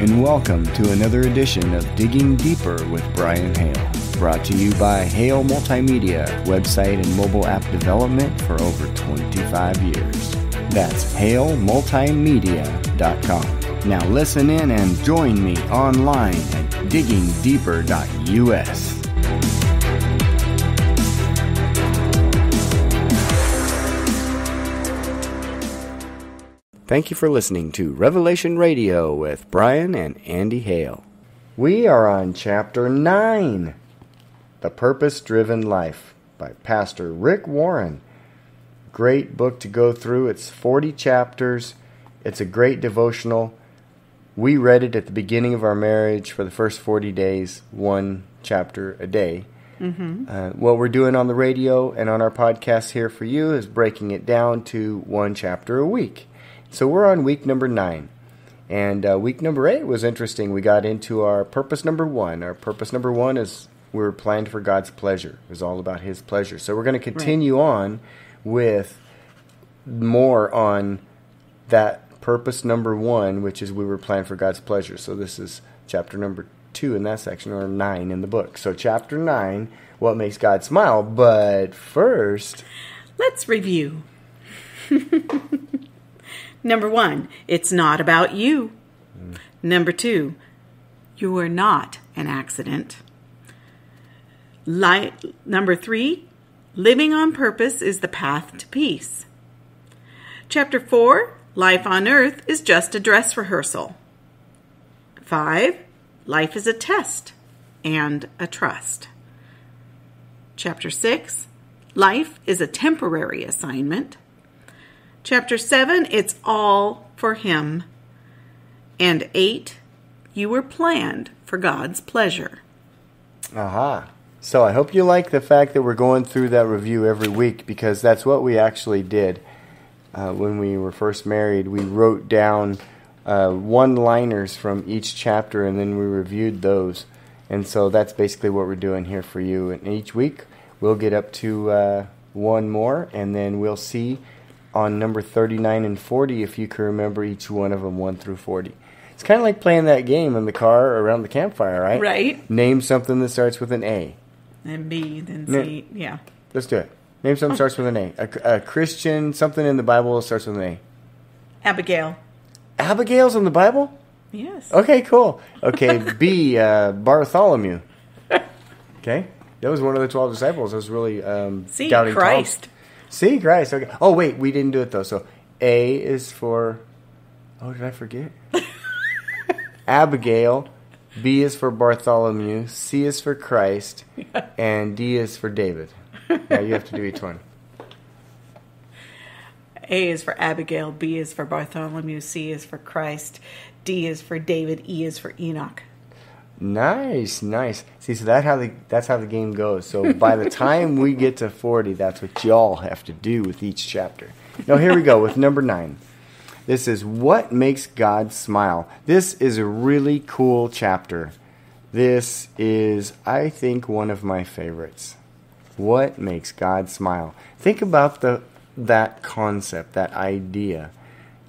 and welcome to another edition of Digging Deeper with Brian Hale. Brought to you by Hale Multimedia, website and mobile app development for over 25 years. That's halemultimedia.com. Now listen in and join me online at diggingdeeper.us. Thank you for listening to Revelation Radio with Brian and Andi Hale. We are on Chapter 9 The Purpose Driven Life by Pastor Rick Warren. Great book to go through. It's 40 chapters, it's a great devotional. We read it at the beginning of our marriage for the first 40 days, one chapter a day. Mm-hmm. Uh, what we're doing on the radio and on our podcast here for you is breaking it down to one chapter a week. So we're on week number nine. And uh, week number eight was interesting. We got into our purpose number one. Our purpose number one is we're planned for God's pleasure. It's all about His pleasure. So we're going to continue right. on with more on that purpose number one, which is we were planned for God's pleasure. So this is chapter number two in that section, or nine in the book. So chapter nine, what makes God smile. But first, let's review. Number one, it's not about you. Mm. Number two, you are not an accident. Li- number three, living on purpose is the path to peace. Chapter four, life on earth is just a dress rehearsal. Five, life is a test and a trust. Chapter six, life is a temporary assignment. Chapter 7, it's all for Him. And 8, you were planned for God's pleasure. Aha. So I hope you like the fact that we're going through that review every week because that's what we actually did. Uh, when we were first married, we wrote down uh, one liners from each chapter and then we reviewed those. And so that's basically what we're doing here for you. And each week we'll get up to uh, one more and then we'll see on number 39 and 40 if you can remember each one of them 1 through 40. It's kind of like playing that game in the car around the campfire, right? Right. Name something that starts with an A. And B, then C. yeah. Let's do it. Name something starts with an A. A, a Christian, something in the Bible starts with an A. Abigail. Abigail's in the Bible? Yes. Okay, cool. Okay, B, uh, Bartholomew. Okay. That was one of the 12 disciples. That was really um, See, Christ. See, Christ. Okay. Oh, wait, we didn't do it though. So A is for. Oh, did I forget? Abigail. B is for Bartholomew. C is for Christ. And D is for David. Now you have to do each one. A is for Abigail. B is for Bartholomew. C is for Christ. D is for David. E is for Enoch. Nice, nice. See, so that how the that's how the game goes. So by the time we get to forty, that's what y'all have to do with each chapter. Now here we go with number nine. This is what makes God smile. This is a really cool chapter. This is, I think, one of my favorites. What makes God smile? Think about the that concept, that idea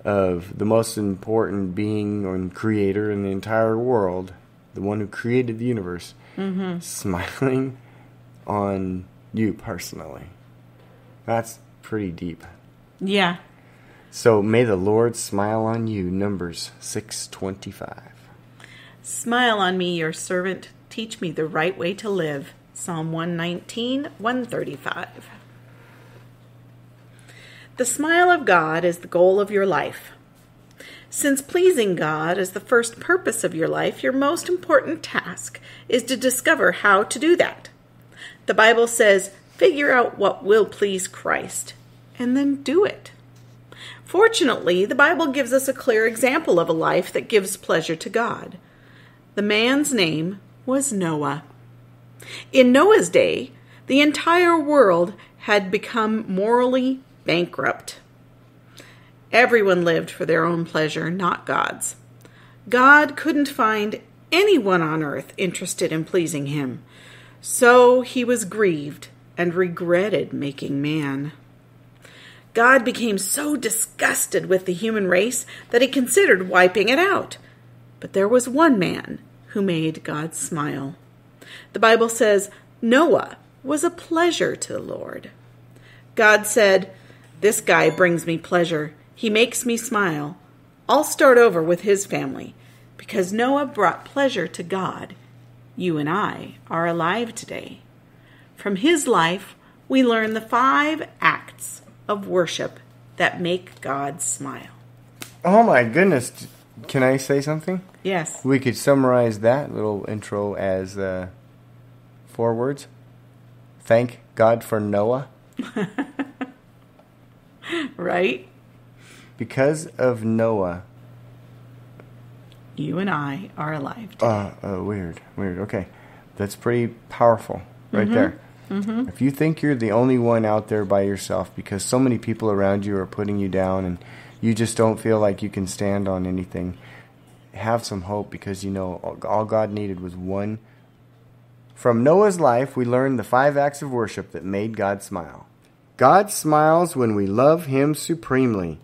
of the most important being and creator in the entire world the one who created the universe, mm-hmm. smiling on you personally. That's pretty deep. Yeah. So may the Lord smile on you. Numbers 625. Smile on me, your servant. Teach me the right way to live. Psalm 119, 135. The smile of God is the goal of your life. Since pleasing God is the first purpose of your life, your most important task is to discover how to do that. The Bible says, figure out what will please Christ and then do it. Fortunately, the Bible gives us a clear example of a life that gives pleasure to God. The man's name was Noah. In Noah's day, the entire world had become morally bankrupt. Everyone lived for their own pleasure, not God's. God couldn't find anyone on earth interested in pleasing him, so he was grieved and regretted making man. God became so disgusted with the human race that he considered wiping it out. But there was one man who made God smile. The Bible says Noah was a pleasure to the Lord. God said, This guy brings me pleasure. He makes me smile. I'll start over with his family. Because Noah brought pleasure to God, you and I are alive today. From his life, we learn the five acts of worship that make God smile. Oh my goodness. Can I say something? Yes. We could summarize that little intro as uh, four words. Thank God for Noah. right? Because of Noah. You and I are alive today. Uh, uh, weird, weird. Okay. That's pretty powerful right Mm-hmm. there. If you think you're the only one out there by yourself because so many people around you are putting you down and you just don't feel like you can stand on anything, have some hope because you know all- all God needed was one. From Noah's life, we learn the five acts of worship that made God smile. God smiles when we love Him supremely.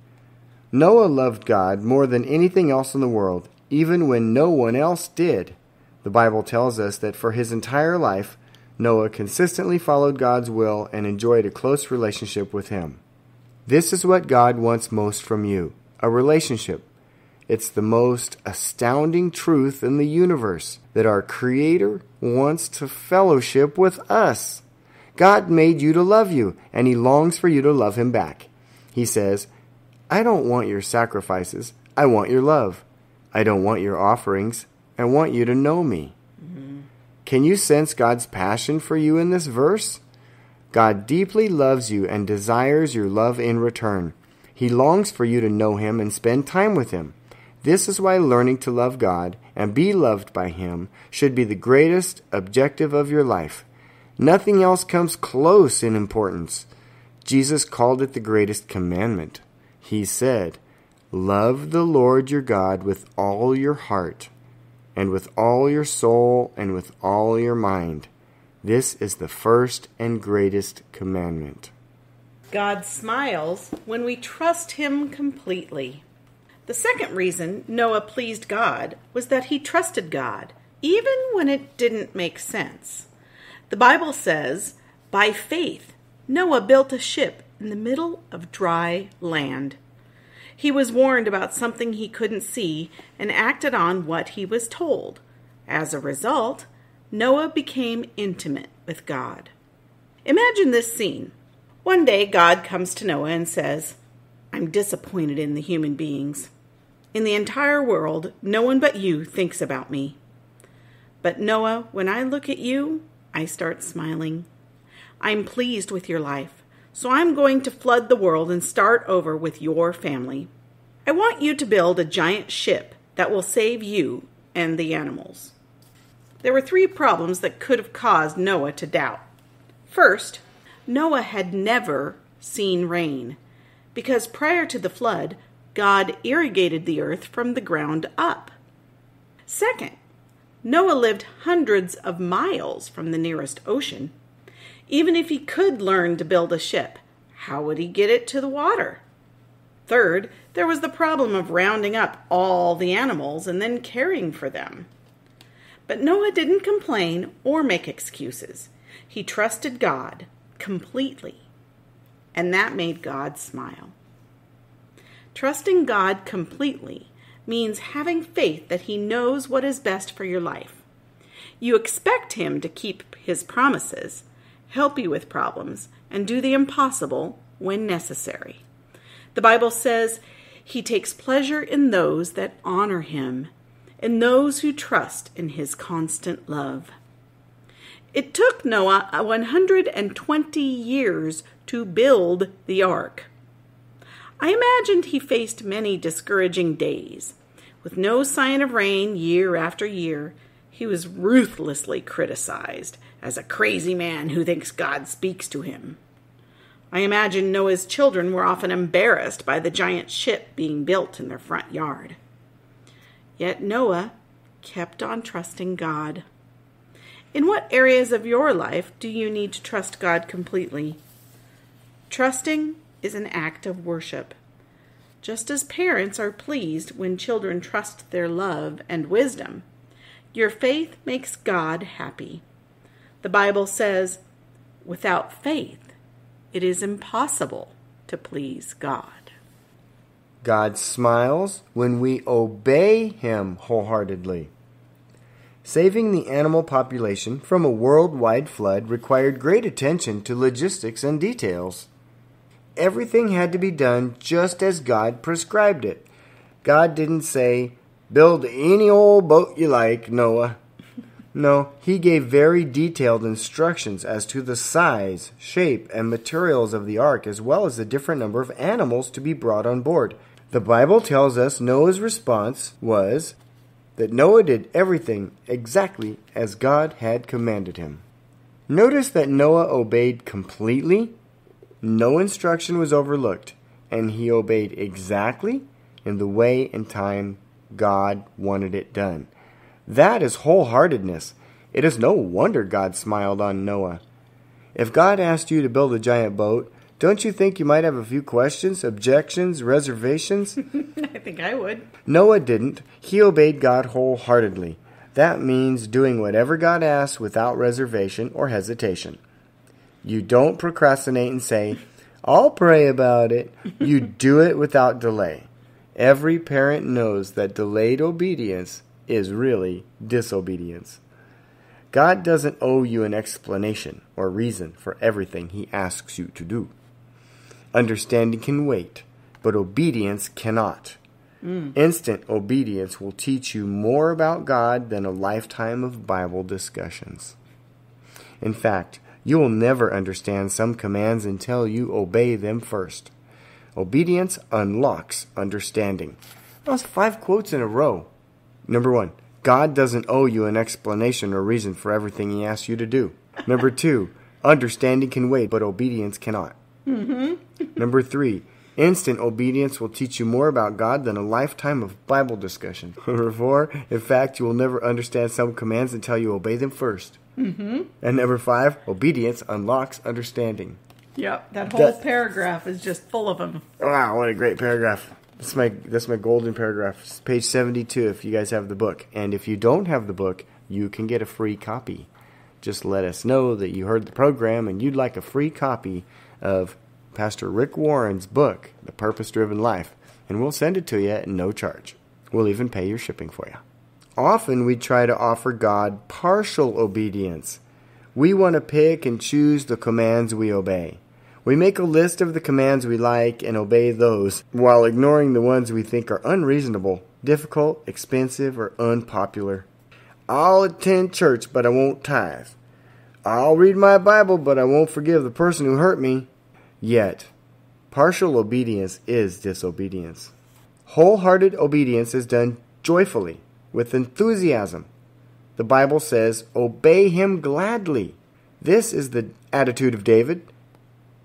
Noah loved God more than anything else in the world, even when no one else did. The Bible tells us that for his entire life, Noah consistently followed God's will and enjoyed a close relationship with Him. This is what God wants most from you a relationship. It's the most astounding truth in the universe that our Creator wants to fellowship with us. God made you to love you, and He longs for you to love Him back. He says, I don't want your sacrifices, I want your love. I don't want your offerings, I want you to know me. Can you sense God's passion for you in this verse? God deeply loves you and desires your love in return. He longs for you to know Him and spend time with Him. This is why learning to love God and be loved by Him should be the greatest objective of your life. Nothing else comes close in importance. Jesus called it the greatest commandment. He said, Love the Lord your God with all your heart, and with all your soul, and with all your mind. This is the first and greatest commandment. God smiles when we trust Him completely. The second reason Noah pleased God was that he trusted God, even when it didn't make sense. The Bible says, by faith, Noah built a ship in the middle of dry land. He was warned about something he couldn't see and acted on what he was told. As a result, Noah became intimate with God. Imagine this scene. One day, God comes to Noah and says, I'm disappointed in the human beings. In the entire world, no one but you thinks about me. But Noah, when I look at you, I start smiling. I'm pleased with your life, so I'm going to flood the world and start over with your family. I want you to build a giant ship that will save you and the animals. There were three problems that could have caused Noah to doubt. First, Noah had never seen rain, because prior to the flood, God irrigated the earth from the ground up. Second, Noah lived hundreds of miles from the nearest ocean. Even if he could learn to build a ship, how would he get it to the water? Third, there was the problem of rounding up all the animals and then caring for them. But Noah didn't complain or make excuses. He trusted God completely, and that made God smile. Trusting God completely means having faith that He knows what is best for your life. You expect Him to keep His promises, help you with problems, and do the impossible when necessary. The Bible says He takes pleasure in those that honor Him and those who trust in His constant love. It took Noah 120 years to build the ark. I imagined he faced many discouraging days. With no sign of rain year after year, he was ruthlessly criticized as a crazy man who thinks God speaks to him. I imagine Noah's children were often embarrassed by the giant ship being built in their front yard. Yet Noah kept on trusting God. In what areas of your life do you need to trust God completely? Trusting is an act of worship. Just as parents are pleased when children trust their love and wisdom, your faith makes God happy. The Bible says, without faith, it is impossible to please God. God smiles when we obey Him wholeheartedly. Saving the animal population from a worldwide flood required great attention to logistics and details. Everything had to be done just as God prescribed it. God didn't say, Build any old boat you like, Noah. No, he gave very detailed instructions as to the size, shape, and materials of the ark, as well as the different number of animals to be brought on board. The Bible tells us Noah's response was that Noah did everything exactly as God had commanded him. Notice that Noah obeyed completely, no instruction was overlooked, and he obeyed exactly in the way and time God wanted it done. That is wholeheartedness. It is no wonder God smiled on Noah. If God asked you to build a giant boat, don't you think you might have a few questions, objections, reservations? I think I would. Noah didn't. He obeyed God wholeheartedly. That means doing whatever God asks without reservation or hesitation. You don't procrastinate and say, I'll pray about it. You do it without delay. Every parent knows that delayed obedience is really disobedience. God doesn't owe you an explanation or reason for everything He asks you to do. Understanding can wait, but obedience cannot. Mm. Instant obedience will teach you more about God than a lifetime of Bible discussions. In fact, you will never understand some commands until you obey them first. Obedience unlocks understanding. That was five quotes in a row. Number one, God doesn't owe you an explanation or reason for everything He asks you to do. Number two, understanding can wait, but obedience cannot. Mm-hmm. Number three, instant obedience will teach you more about God than a lifetime of Bible discussion. Number four, in fact, you will never understand some commands until you obey them 1st mm-hmm. And number five, obedience unlocks understanding. Yep, that whole that, paragraph is just full of them. Wow, what a great paragraph. That's my that's my golden paragraph. It's page 72 if you guys have the book. And if you don't have the book, you can get a free copy. Just let us know that you heard the program and you'd like a free copy of Pastor Rick Warren's book, The Purpose Driven Life, and we'll send it to you at no charge. We'll even pay your shipping for you. Often we try to offer God partial obedience. We want to pick and choose the commands we obey. We make a list of the commands we like and obey those, while ignoring the ones we think are unreasonable, difficult, expensive, or unpopular. I'll attend church, but I won't tithe. I'll read my Bible, but I won't forgive the person who hurt me. Yet, partial obedience is disobedience. Wholehearted obedience is done joyfully, with enthusiasm. The Bible says, Obey him gladly. This is the attitude of David.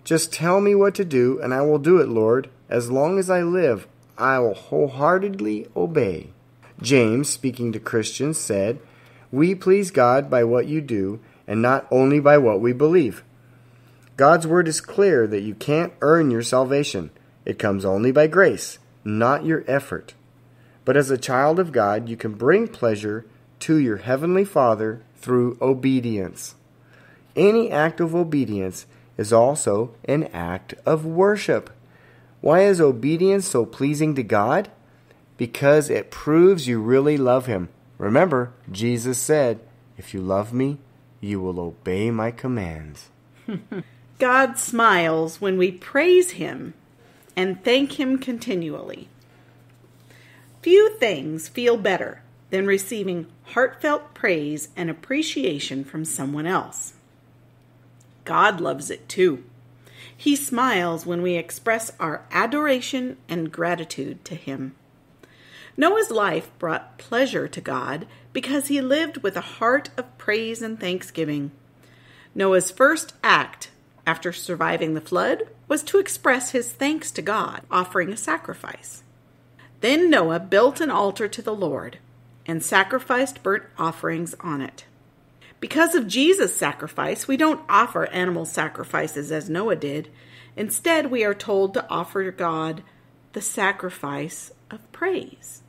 Just tell me what to do, and I will do it, Lord. As long as I live, I will wholeheartedly obey. James, speaking to Christians, said, We please God by what you do and not only by what we believe. God's word is clear that you can't earn your salvation. It comes only by grace, not your effort. But as a child of God, you can bring pleasure to your heavenly Father through obedience. Any act of obedience is also an act of worship. Why is obedience so pleasing to God? Because it proves you really love Him. Remember, Jesus said, If you love me, you will obey my commands. God smiles when we praise Him and thank Him continually. Few things feel better than receiving heartfelt praise and appreciation from someone else. God loves it too. He smiles when we express our adoration and gratitude to Him. Noah's life brought pleasure to God because he lived with a heart of praise and thanksgiving. Noah's first act after surviving the flood was to express his thanks to God, offering a sacrifice. Then Noah built an altar to the Lord and sacrificed burnt offerings on it. Because of Jesus' sacrifice, we don't offer animal sacrifices as Noah did. Instead, we are told to offer God the sacrifice of praise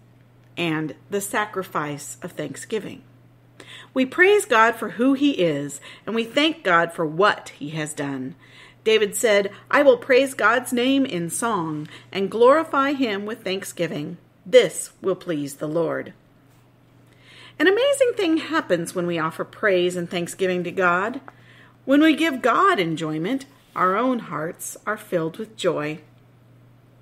and the sacrifice of thanksgiving. We praise God for who He is, and we thank God for what He has done. David said, I will praise God's name in song and glorify Him with thanksgiving. This will please the Lord. An amazing thing happens when we offer praise and thanksgiving to God. When we give God enjoyment, our own hearts are filled with joy.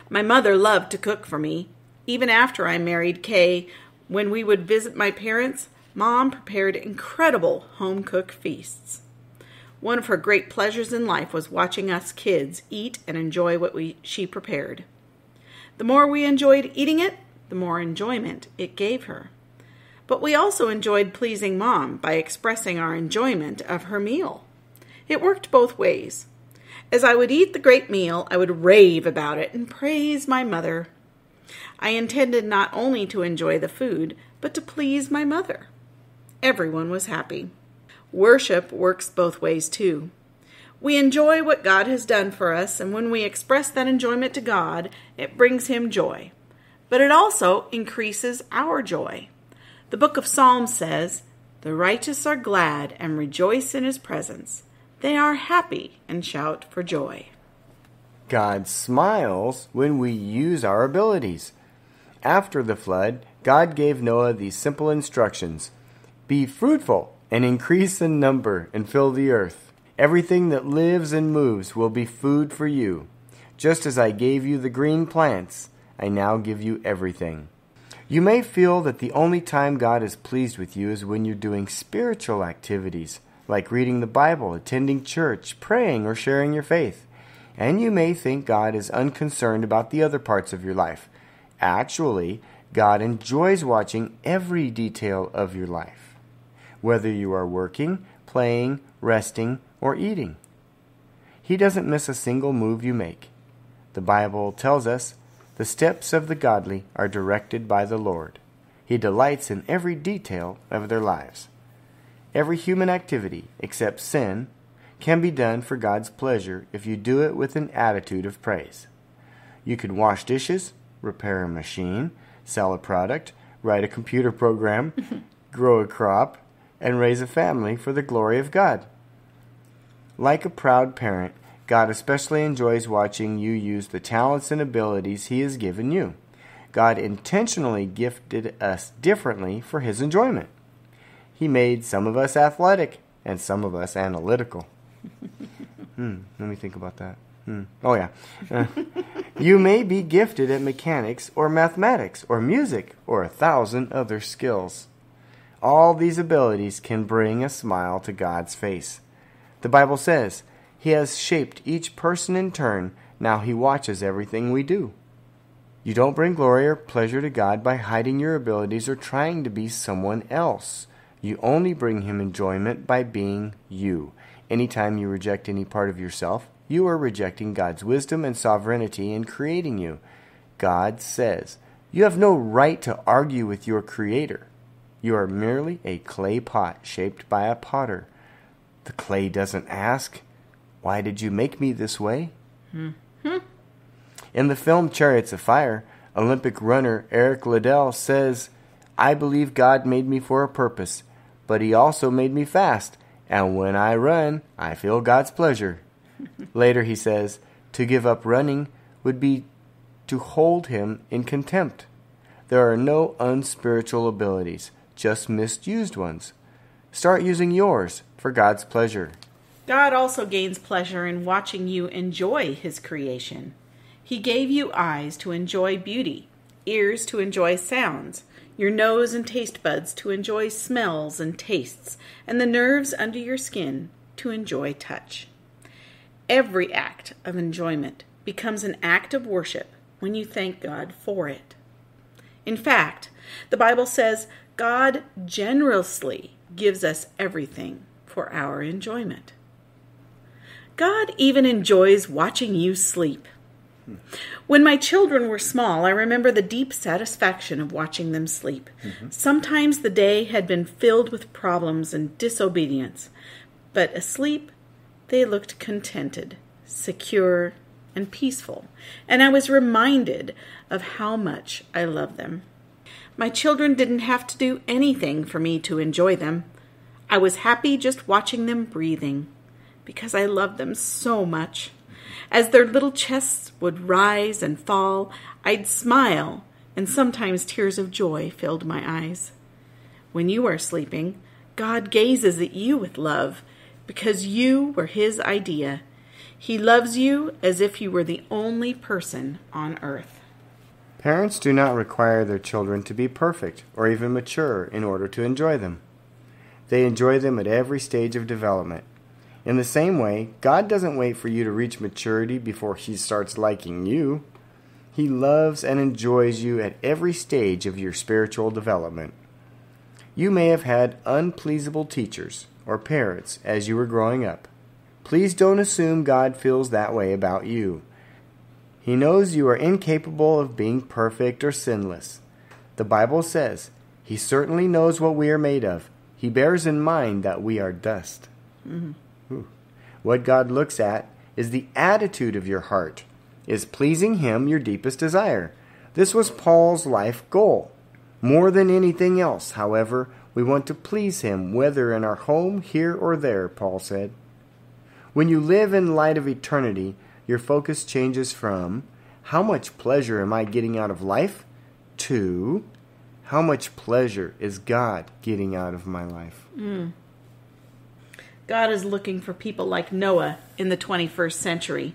My mother loved to cook for me. Even after I married Kay, when we would visit my parents, Mom prepared incredible home cooked feasts. One of her great pleasures in life was watching us kids eat and enjoy what we, she prepared. The more we enjoyed eating it, the more enjoyment it gave her. But we also enjoyed pleasing Mom by expressing our enjoyment of her meal. It worked both ways. As I would eat the great meal, I would rave about it and praise my mother. I intended not only to enjoy the food, but to please my mother. Everyone was happy. Worship works both ways too. We enjoy what God has done for us, and when we express that enjoyment to God, it brings Him joy. But it also increases our joy. The book of Psalms says, The righteous are glad and rejoice in His presence. They are happy and shout for joy. God smiles when we use our abilities. After the flood, God gave Noah these simple instructions Be fruitful and increase in number and fill the earth. Everything that lives and moves will be food for you. Just as I gave you the green plants, I now give you everything. You may feel that the only time God is pleased with you is when you're doing spiritual activities, like reading the Bible, attending church, praying, or sharing your faith. And you may think God is unconcerned about the other parts of your life. Actually, God enjoys watching every detail of your life, whether you are working, playing, resting, or eating. He doesn't miss a single move you make. The Bible tells us the steps of the godly are directed by the Lord. He delights in every detail of their lives. Every human activity, except sin, can be done for God's pleasure if you do it with an attitude of praise. You can wash dishes, repair a machine, sell a product, write a computer program, grow a crop, and raise a family for the glory of God. Like a proud parent, God especially enjoys watching you use the talents and abilities He has given you. God intentionally gifted us differently for His enjoyment. He made some of us athletic and some of us analytical. hmm, let me think about that. Hmm. Oh, yeah. Uh, you may be gifted at mechanics or mathematics or music or a thousand other skills. All these abilities can bring a smile to God's face. The Bible says, He has shaped each person in turn. Now He watches everything we do. You don't bring glory or pleasure to God by hiding your abilities or trying to be someone else. You only bring Him enjoyment by being you. Anytime you reject any part of yourself, you are rejecting God's wisdom and sovereignty in creating you. God says, You have no right to argue with your Creator. You are merely a clay pot shaped by a potter. The clay doesn't ask, Why did you make me this way? Mm-hmm. In the film Chariots of Fire, Olympic runner Eric Liddell says, I believe God made me for a purpose, but He also made me fast, and when I run, I feel God's pleasure. Later he says, To give up running would be to hold him in contempt. There are no unspiritual abilities, just misused ones. Start using yours for God's pleasure. God also gains pleasure in watching you enjoy His creation. He gave you eyes to enjoy beauty, ears to enjoy sounds, your nose and taste buds to enjoy smells and tastes, and the nerves under your skin to enjoy touch. Every act of enjoyment becomes an act of worship when you thank God for it. In fact, the Bible says God generously gives us everything for our enjoyment. God even enjoys watching you sleep. When my children were small, I remember the deep satisfaction of watching them sleep. Mm-hmm. Sometimes the day had been filled with problems and disobedience, but asleep, they looked contented, secure, and peaceful, and I was reminded of how much I love them. My children didn't have to do anything for me to enjoy them. I was happy just watching them breathing because I loved them so much. As their little chests would rise and fall, I'd smile, and sometimes tears of joy filled my eyes. When you are sleeping, God gazes at you with love because you were His idea. He loves you as if you were the only person on earth. Parents do not require their children to be perfect or even mature in order to enjoy them. They enjoy them at every stage of development. In the same way, God doesn't wait for you to reach maturity before He starts liking you. He loves and enjoys you at every stage of your spiritual development. You may have had unpleasable teachers or parents as you were growing up. Please don't assume God feels that way about you. He knows you are incapable of being perfect or sinless. The Bible says, He certainly knows what we are made of, he bears in mind that we are dust. Mm-hmm. What God looks at is the attitude of your heart. Is pleasing Him your deepest desire? This was Paul's life goal. More than anything else, however, we want to please Him, whether in our home, here, or there, Paul said. When you live in light of eternity, your focus changes from how much pleasure am I getting out of life to how much pleasure is God getting out of my life? Mm. God is looking for people like Noah in the 21st century.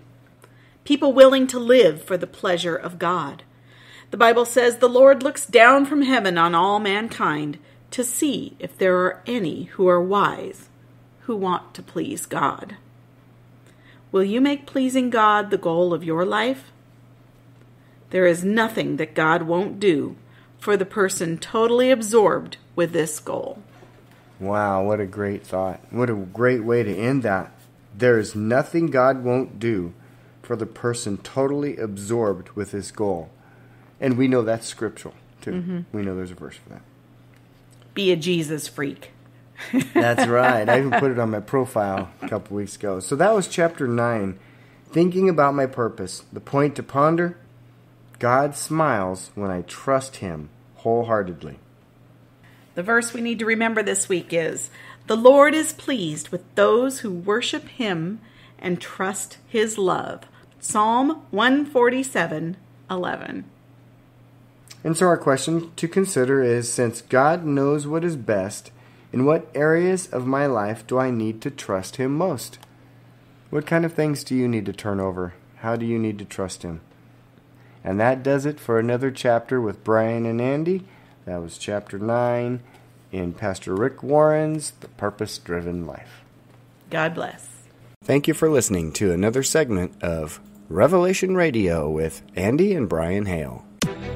People willing to live for the pleasure of God. The Bible says the Lord looks down from heaven on all mankind to see if there are any who are wise, who want to please God. Will you make pleasing God the goal of your life? There is nothing that God won't do for the person totally absorbed with this goal. Wow, what a great thought. What a great way to end that. There is nothing God won't do for the person totally absorbed with his goal. And we know that's scriptural, too. Mm-hmm. We know there's a verse for that. Be a Jesus freak. that's right. I even put it on my profile a couple weeks ago. So that was chapter 9. Thinking about my purpose. The point to ponder God smiles when I trust Him wholeheartedly. The verse we need to remember this week is The Lord is pleased with those who worship Him and trust His love. Psalm 147 11. And so, our question to consider is since God knows what is best, in what areas of my life do I need to trust Him most? What kind of things do you need to turn over? How do you need to trust Him? And that does it for another chapter with Brian and Andi. That was chapter 9 in Pastor Rick Warren's The Purpose Driven Life. God bless. Thank you for listening to another segment of Revelation Radio with Andi and Brian Hale.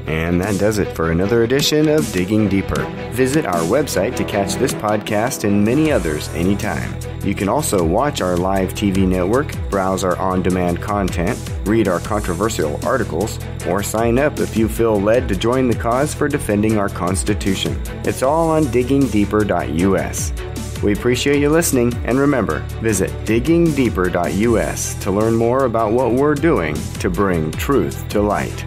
And that does it for another edition of Digging Deeper. Visit our website to catch this podcast and many others anytime. You can also watch our live TV network, browse our on demand content, read our controversial articles, or sign up if you feel led to join the cause for defending our Constitution. It's all on diggingdeeper.us. We appreciate you listening, and remember, visit diggingdeeper.us to learn more about what we're doing to bring truth to light.